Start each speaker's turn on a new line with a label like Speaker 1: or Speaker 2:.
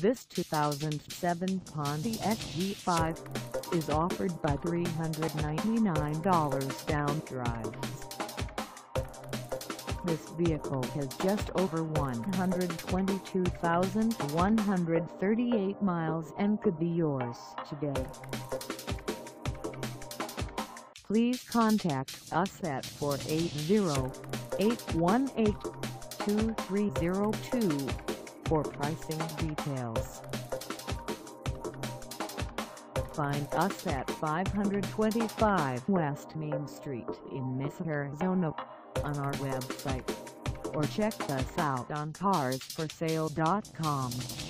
Speaker 1: This 2007 Pontiac G5 is offered by $399 down drive. This vehicle has just over 122,138 miles and could be yours today. Please contact us at 480-818-2302 for pricing details. Find us at 525 West Main Street in Mesa, Arizona on our website or check us out on carsforsale.com.